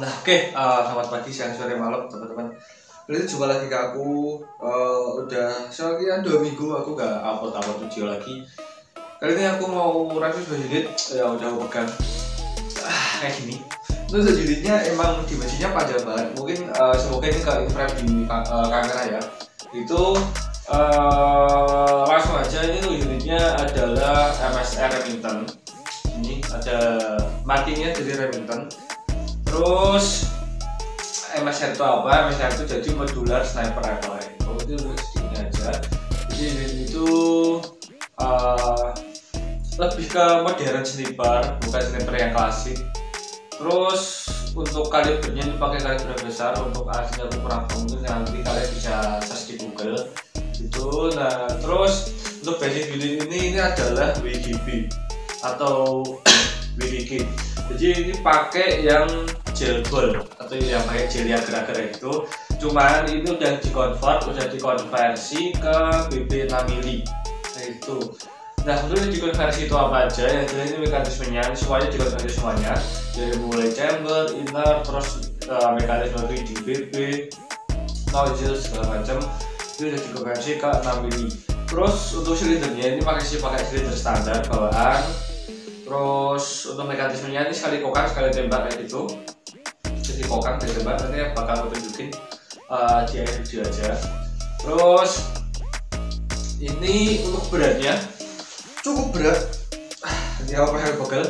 Nah, oke, uh, selamat pagi, siang, sore, malam, teman-teman. Ini jumpa lagi ke aku. Uh, udah sekian dua minggu aku gak upload upload video lagi. Kali ini aku mau review dua unit, ya udah aku pegang. Ah, kayak gini. Dua unitnya emang dimensinya panjang banget. Mungkin uh, semoga ini ke frame di uh, kamera ya. Itu uh, langsung aja ini unitnya adalah MSR Remington. Ini ada matinya dari Remington terus MSR itu apa? MSR itu jadi modular sniper rifle. Oh, itu sedikitnya aja. Jadi itu uh, lebih ke modern sniper bukan sniper yang klasik. Terus untuk kalibernya ini pakai kaliber besar untuk aslinya aku kurang tahu nanti kalian bisa search di google. Itu nah terus untuk basic unit ini ini adalah WGB atau WGK jadi ini pakai yang gel ball atau yang pakai gel yang gerak-gerak itu. Cuman ini udah dikonvert udah dikonversi ke BB 6 mili. Nah itu nah untuk dikonversi itu apa aja? Yang jelas ini mekanismenya semuanya dikonversi semuanya. Dari mulai chamber, inner, terus uh, mekanisme di BB nozzle segala macam. Itu udah dikonversi ke 6 mili. Terus untuk silindernya ini pakai sih pakai silinder standar bawaan terus untuk mekanismenya ini sekali kokang sekali tembak kayak gitu. Jadi kokang dan tembak nanti bakal aku tunjukin uh, di akhir video aja. Terus ini untuk beratnya cukup berat. Ah, ini apa yang pegel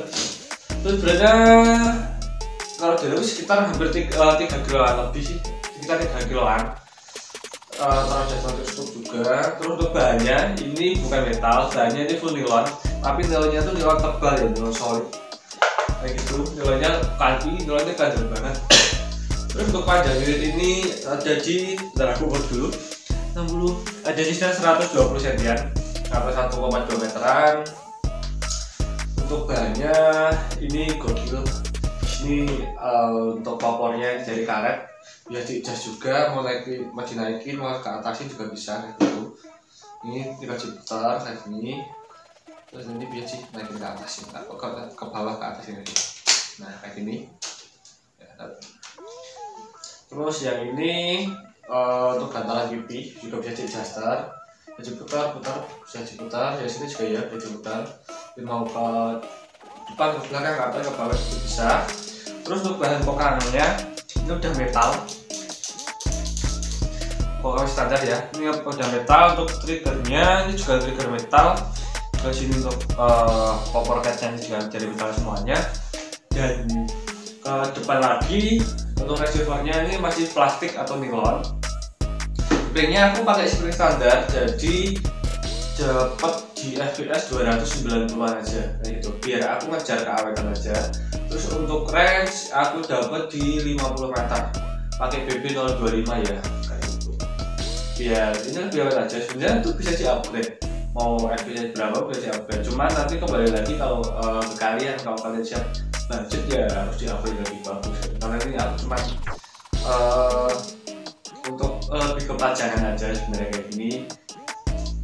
terus beratnya kalau dulu sekitar hampir 3, uh, 3 kiloan lebih sih. Sekitar 3 kiloan. Uh, terus ada stok juga. Terus untuk bahannya ini bukan metal bahannya ini full nilon tapi nilainya tuh nilai tebal ya nilai solid. Kayak gitu. Nilainya kaki nilainya kandel banget. Terus untuk panjang unit ini ada di sebentar aku buat dulu. 60 ada di sekitar 120 cm atau 1,2 meteran. Untuk bahannya ini gokil. Ini uh, untuk popornya dari karet. Bisa diadjust juga mau naikin mau dinaikin mau ke atasin juga bisa kayak gitu. Ini tiga putar kayak gini terus nanti biar sih naikin ke atas ya ke, ke, bawah ke atas ini. Nah kayak gini. Ya, terus yang ini uh, untuk bantalan pipi juga bisa di adjuster bisa diputar putar bisa diputar. Ya sini juga ya bisa diputar. Jadi mau ke depan ke belakang ke atas ke bawah juga bisa. Terus untuk bahan kokangannya ini udah metal. Pokoknya standar ya. Ini udah metal untuk triggernya. Ini juga trigger metal ke sini untuk uh, popor catnya juga dari metal semuanya. Dan ke depan lagi untuk receivernya ini masih plastik atau nilon. Springnya aku pakai spring standar jadi dapat di FPS 290 aja. Kayak gitu. Biar aku ngejar keawetan aja. Terus untuk range aku dapat di 50 meter. Pakai BB 025 ya kayak gitu. Biar ini lebih awet aja. Sebenarnya itu bisa di upgrade mau FPS berapa di upgrade. Cuman nanti kembali lagi kalau uh, ke kalian kalau kalian siap budget ya harus di upgrade lebih bagus. Karena ini aku cuma uh, untuk uh, lebih kepajangan aja sebenarnya kayak gini.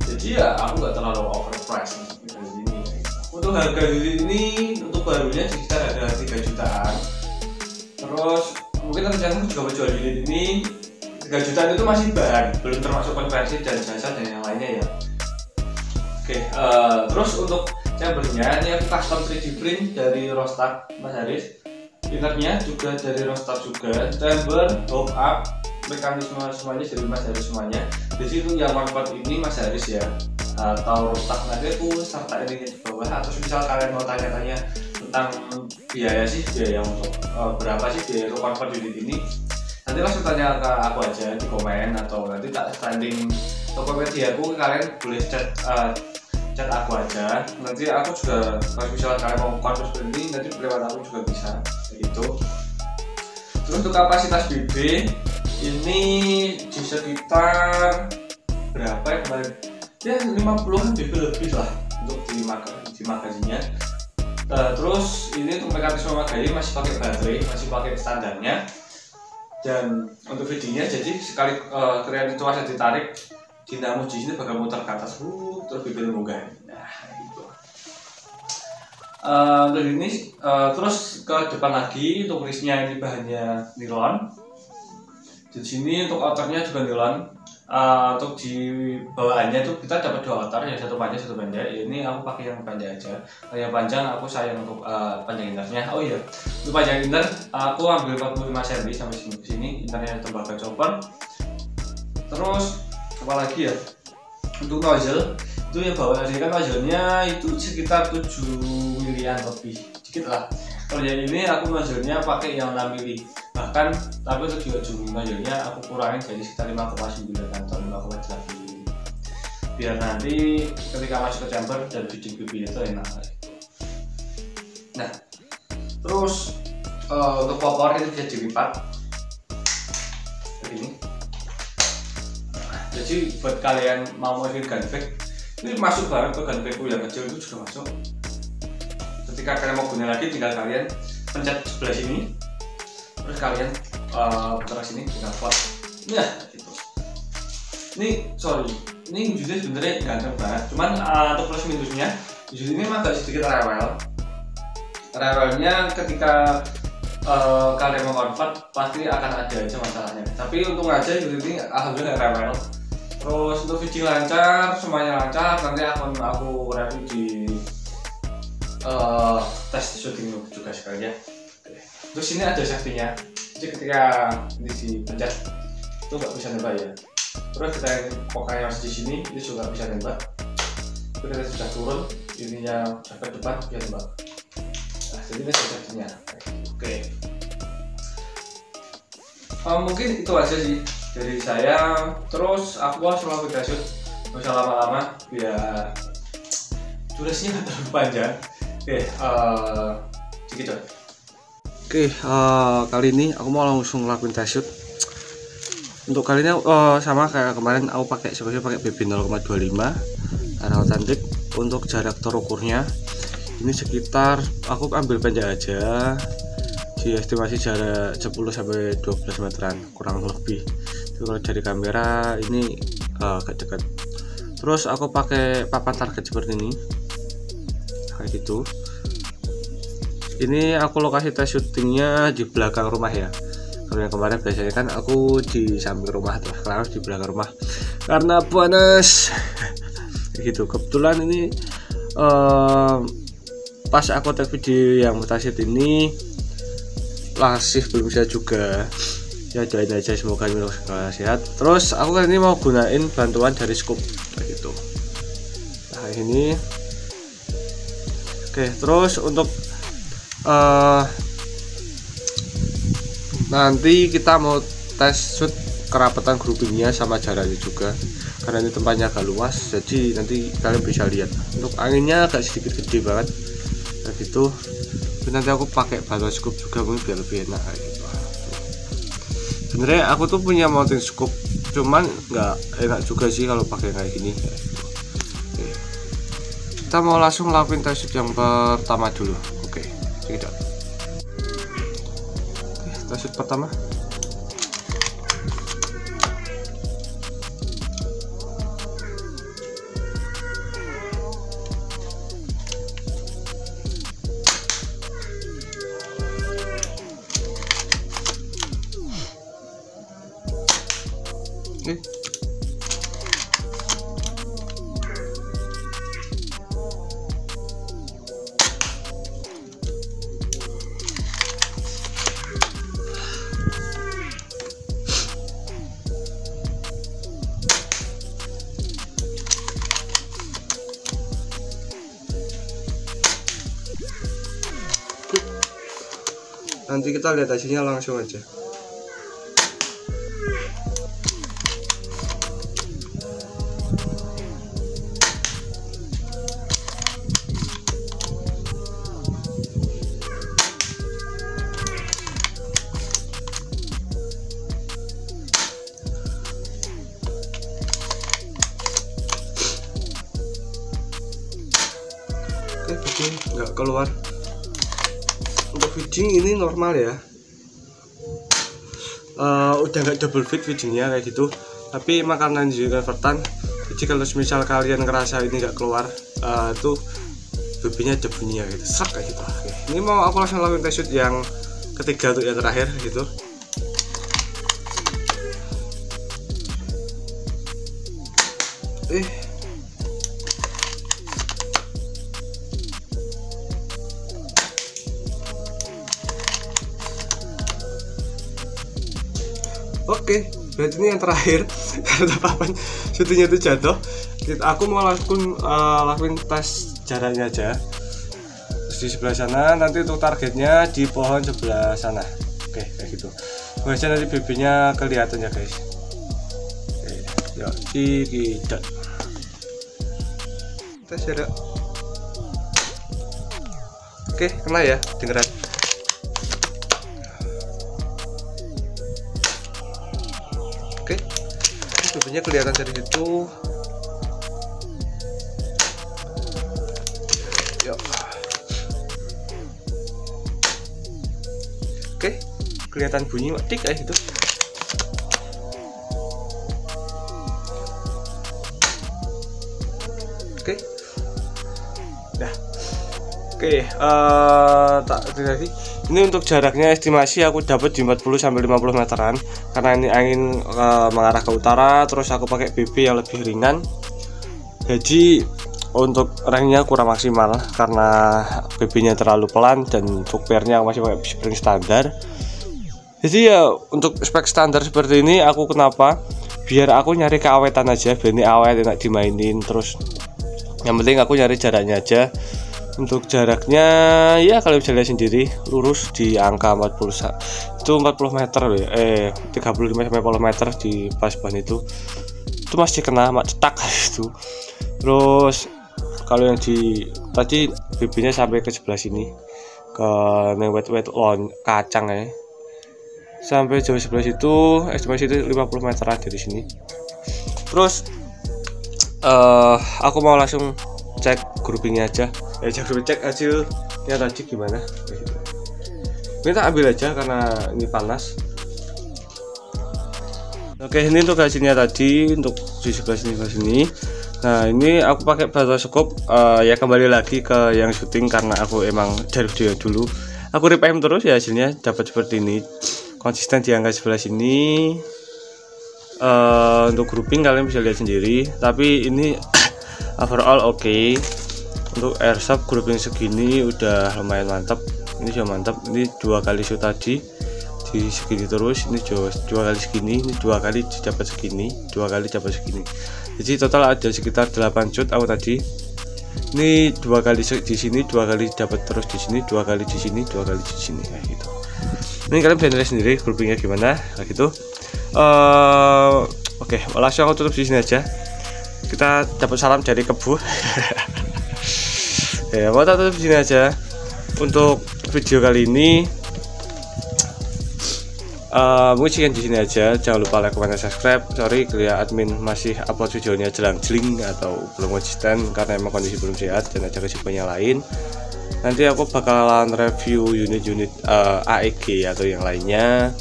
Jadi ya aku nggak terlalu overprice untuk ini untuk harga ini untuk barunya sekitar ada 3 jutaan. Terus mungkin rencana juga menjual unit ini. 3 jutaan itu masih bahan belum termasuk konversi dan jasa dan yang lainnya ya Oke, uh, terus untuk chambernya ini custom 3D print dari Rostak Mas Haris. Innernya juga dari Rostak juga. Chamber, home up, mekanisme semuanya dari Mas Haris semuanya. Di situ yang part ini Mas Haris ya atau nanti aku serta ini di bawah. Atau misal kalian mau tanya-tanya tentang biaya sih biaya untuk uh, berapa sih biaya untuk convert unit ini nanti langsung tanya ke aku aja di komen atau nanti tak standing Tokopedia aku kalian boleh chat uh, chat aku aja. Nanti aku juga kalau misalnya kalian mau konvers ini nanti lewat aku juga bisa. Gitu. Terus untuk kapasitas BB ini di sekitar berapa ya kemarin? Ya 50an BB lebih lah untuk di, di magazinnya. Uh, terus ini untuk mekanisme magazin masih pakai baterai masih pakai standarnya. Dan untuk videonya jadi sekali uh, kalian itu masih ditarik dinamo di sini bakal muter ke atas uh, terus bibir nah itu. Uh, untuk ini uh, terus ke depan lagi untuk wristnya ini bahannya nilon. Di sini untuk outernya juga nilon. Uh, untuk di bawaannya itu kita dapat dua outer ya satu panjang satu pendek. Ini aku pakai yang panjang aja. Yang panjang aku sayang untuk uh, panjang innernya. Oh iya untuk panjang inner aku ambil 45 cm sampai sini. Innernya tembaga chopper terus apa lagi ya? Untuk nozzle itu yang bawa ini kan nozzle-nya itu sekitar 7 milian lebih sedikit lah. Kalau yang ini aku nozzle-nya pakai yang 6 mili. Bahkan tapi untuk di ujung nozzle-nya aku kurangin jadi sekitar 5,9 atau 5,8 mili biar nanti ketika masuk ke chamber dan bikin pipi itu enak. Nah terus uh, untuk popor itu bisa dilipat. Begini jadi buat kalian mau modifin gunback ini masuk bareng ke gunbackku yang kecil itu juga masuk. Ketika kalian mau guna lagi tinggal kalian pencet sebelah sini. Terus kalian uh, sini tinggal plug nah gitu. Ini sorry. Ini wujudnya sebenarnya ganteng banget. Cuman uh, untuk plus minusnya wujud ini agak sedikit rewel. Rewelnya ketika uh, kalian mau convert pasti akan ada aja masalahnya. Tapi untung aja wujud ini alhamdulillah rewel terus untuk video lancar semuanya lancar nanti akan aku review di uh, tes syuting juga sekali ya. Terus ini ada safety nya jadi ketika ini di pencet itu nggak bisa nembak ya. Terus kita yang pokoknya masih di sini itu juga bisa nembak itu kita sudah turun ininya ke depan bisa nembak nah jadi ini safety nya oke. Okay. uh, mungkin itu aja sih dari saya terus aku selalu kita shoot nggak usah lama-lama biar durasinya nggak terlalu panjang oke uh, gitu Oke, uh, kali ini aku mau langsung ngelakuin test shoot. Untuk kali ini uh, sama kayak kemarin aku pakai sebenarnya pakai BB 0,25 karena otentik. Untuk jarak terukurnya ini sekitar aku ambil panjang aja. Di estimasi jarak 10 sampai 12 meteran kurang lebih. Kalau dari kamera ini uh, agak dekat. Terus aku pakai papan target seperti ini. Kayak gitu. Ini aku lokasi tes syutingnya di belakang rumah ya. Yang kemarin biasanya kan aku di samping rumah terus sekarang di belakang rumah. Karena panas. Gitu. Kebetulan ini uh, pas aku take video yang mutasit ini masih belum bisa juga ya doain aja semoga ini sehat. Terus aku kali ini mau gunain bantuan dari scoop gitu. Nah ini. Oke terus untuk uh, nanti kita mau tes shoot kerapatan groupingnya sama jaraknya juga karena ini tempatnya agak luas jadi nanti kalian bisa lihat. Untuk anginnya agak sedikit gede banget kayak gitu. Dan nanti aku pakai batu scoop juga mungkin biar lebih enak kayak gitu sebenarnya aku tuh punya mounting scoop cuman nggak enak juga sih kalau pakai kayak gini. Oke. kita mau langsung lakuin tes yang pertama dulu. Oke lanjut pertama Nanti kita lihat hasilnya langsung aja Oke, nggak keluar. Untuk feeding ini normal ya. Uh, udah nggak double feed feedingnya kayak gitu. Tapi makanan juga convertan jadi kalau misal kalian ngerasa ini nggak keluar uh, tuh BB-nya ada bunyinya gitu. Serak kayak gitu. Oke. ini mau aku langsung lakuin test shoot yang ketiga untuk yang terakhir gitu. Eh Oke, berarti ini yang terakhir karena papan syutingnya itu jatuh. Aku mau lakuin eh, lakuin tes jaraknya aja. Terus di sebelah sana nanti untuk targetnya di pohon sebelah sana. Oke, kayak gitu. Biasanya nanti BB-nya kelihatan ya guys. Oke, yuk tidak. Tes jarak. Oke, kena ya, dengeran. Ini BB-nya kelihatan dari situ. Yuk. Oke, kelihatan bunyi tik kayak gitu. Oke. Dah. Oke, eh tak jadi ini untuk jaraknya estimasi aku dapat di 40 sampai 50 meteran karena ini angin eh, mengarah ke utara terus aku pakai BB yang lebih ringan. Jadi untuk ranknya kurang maksimal karena BB-nya terlalu pelan dan untuk pairnya masih pakai spring standar. Jadi ya untuk spek standar seperti ini aku kenapa biar aku nyari keawetan aja biar ini awet enak dimainin terus yang penting aku nyari jaraknya aja untuk jaraknya ya kalian bisa lihat sendiri lurus di angka 40 sa- itu 40 meter ya. eh 35 sampai 40 meter di pas ban itu. Itu masih kena cetak itu. Terus kalau yang di tadi BB nya sampai ke sebelah sini ke yang wet wet lon kacang ya. Sampai jauh sebelah situ estimasi itu 50 meteran dari sini. Terus eh aku mau langsung cek groupingnya aja. Ya cek grouping cek hasilnya tadi gimana Tak ambil aja karena ini panas. Oke ini untuk hasilnya tadi untuk di sebelah sini sebelah sini. Nah ini aku pakai bata scope eh, ya kembali lagi ke yang syuting karena aku emang dari video dulu. Aku repaim terus ya hasilnya dapat seperti ini. Konsisten di angka sebelah sini. Eh, untuk grouping kalian bisa lihat sendiri. Tapi ini overall oke. Untuk airsoft grouping segini udah lumayan mantap ini sudah mantap. Ini dua kali shoot tadi di segini terus. Ini dua, dua kali segini ini dua kali dapat segini dua kali dapat segini. Jadi total ada sekitar 8 shoot aku tadi. Ini dua kali di sini dua kali dapat terus di sini dua kali di sini dua kali di sini kayak gitu. Ini kalian bisa lihat sendiri groupingnya gimana kayak gitu. Eh oke langsung aku tutup di sini aja. Kita dapat salam dari kebu. Ya mau tutup di sini aja. Untuk video kali ini eh mungkin sekian di sini aja. Jangan lupa like comment dan subscribe. Sorry kelihatan admin masih upload videonya jelang jeling atau belum konsisten karena emang kondisi belum sehat dan ada kesibukannya lain. Nanti aku bakalan review unit-unit eh, AEG atau yang lainnya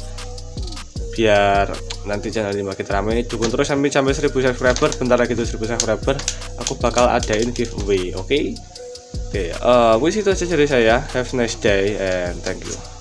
biar nanti channel ini makin ramai. Dukung terus sampai sampai 1000 subscriber bentar lagi tuh 1000 subscriber aku bakal adain giveaway oke oke eh, wis itu aja dari saya. Have a nice day and thank you